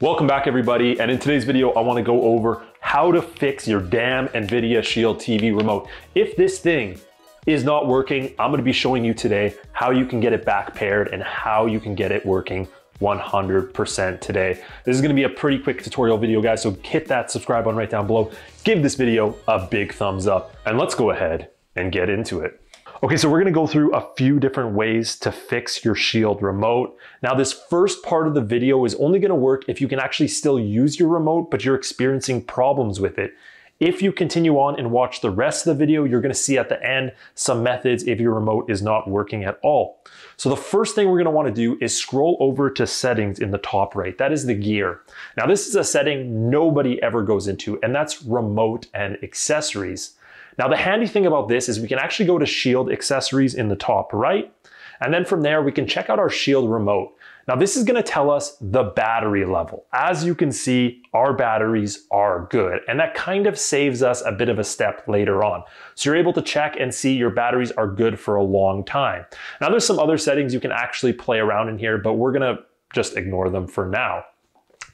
Welcome back everybody, and in today's video I want to go over how to fix your damn NVIDIA Shield TV remote. If this thing is not working, I'm going to be showing you today how you can get it back paired and how you can get it working 100% today. This is going to be a pretty quick tutorial video guys, so hit that subscribe button right down below, give this video a big thumbs up, and let's go ahead and get into it. Okay, so we're gonna go through a few different ways to fix your Shield remote. Now this first part of the video is only gonna work if you can actually still use your remote, but you're experiencing problems with it. If you continue on and watch the rest of the video, you're gonna see at the end some methods if your remote is not working at all. So the first thing we're gonna to wanna to do is scroll over to settings in the top right. That is the gear. Now this is a setting nobody ever goes into, and that's remote and accessories. Now the handy thing about this is we can actually go to Shield accessories in the top right, and then from there we can check out our Shield remote. Now this is gonna tell us the battery level. As you can see, our batteries are good, and that kind of saves us a bit of a step later on. So you're able to check and see your batteries are good for a long time. Now there's some other settings you can actually play around in here, but we're gonna just ignore them for now.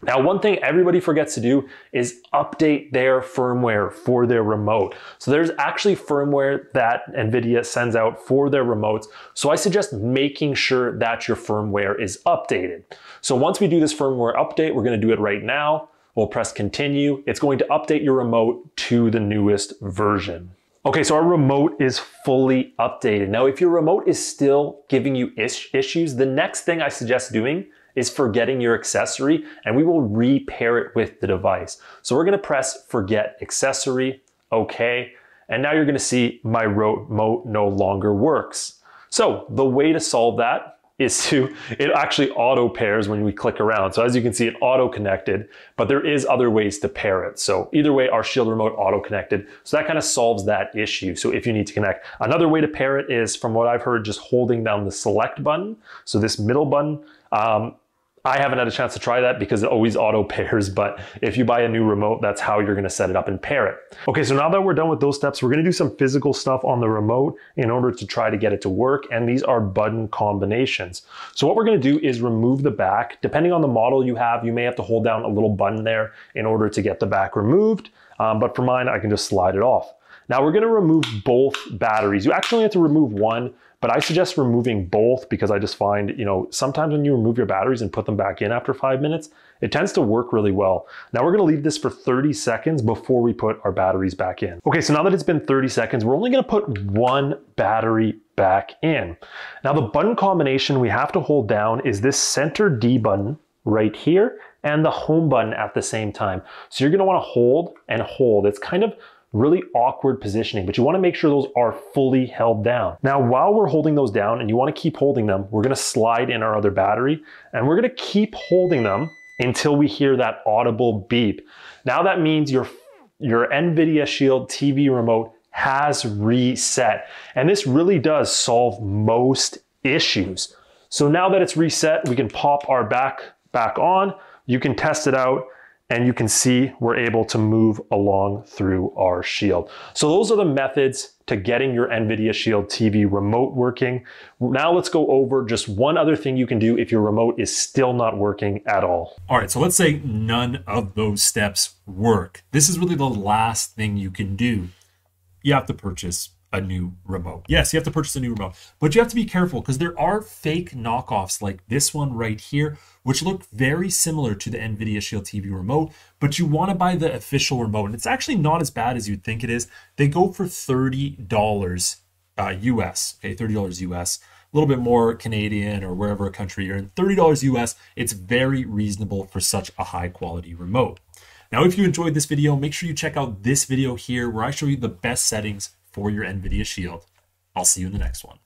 Now, one thing everybody forgets to do is update their firmware for their remote. So there's actually firmware that NVIDIA sends out for their remotes. So I suggest making sure that your firmware is updated. So once we do this firmware update, we're gonna do it right now. We'll press continue. It's going to update your remote to the newest version. Okay, so our remote is fully updated. Now, if your remote is still giving you is issues, the next thing I suggest doing is forgetting your accessory and we will repair it with the device. So we're gonna press forget accessory, okay. And now you're gonna see my remote no longer works. So the way to solve that is to, it actually auto pairs when we click around. So as you can see, it auto connected, but there is other ways to pair it. So either way, our Shield remote auto connected. So that kind of solves that issue. So if you need to connect, another way to pair it is from what I've heard, just holding down the select button. So this middle button, um, I haven't had a chance to try that because it always auto pairs, but if you buy a new remote, that's how you're gonna set it up and pair it. Okay, so now that we're done with those steps, we're gonna do some physical stuff on the remote in order to try to get it to work, and these are button combinations. So what we're gonna do is remove the back. Depending on the model you have, you may have to hold down a little button there in order to get the back removed, um, but for mine, I can just slide it off. Now we're gonna remove both batteries. You actually have to remove one, but I suggest removing both because I just find, you know, sometimes when you remove your batteries and put them back in after five minutes, it tends to work really well. Now we're gonna leave this for 30 seconds before we put our batteries back in. Okay, so now that it's been 30 seconds, we're only gonna put one battery back in. Now the button combination we have to hold down is this center D button right here and the home button at the same time. So you're gonna wanna hold and hold. It's kind of really awkward positioning, but you wanna make sure those are fully held down. Now, while we're holding those down and you wanna keep holding them, we're gonna slide in our other battery and we're gonna keep holding them until we hear that audible beep. Now that means your, your NVIDIA Shield TV remote has reset. And this really does solve most issues. So now that it's reset, we can pop our back back on. You can test it out and you can see we're able to move along through our shield. So those are the methods to getting your NVIDIA Shield TV remote working. Now let's go over just one other thing you can do if your remote is still not working at all. All right, so let's say none of those steps work. This is really the last thing you can do. You have to purchase a new remote. Yes, you have to purchase a new remote, but you have to be careful because there are fake knockoffs like this one right here, which look very similar to the NVIDIA Shield TV remote, but you want to buy the official remote. And it's actually not as bad as you'd think it is. They go for $30 uh, US, okay, $30 US, a little bit more Canadian or wherever a country you're in, $30 US. It's very reasonable for such a high quality remote. Now, if you enjoyed this video, make sure you check out this video here where I show you the best settings for your NVIDIA Shield. I'll see you in the next one.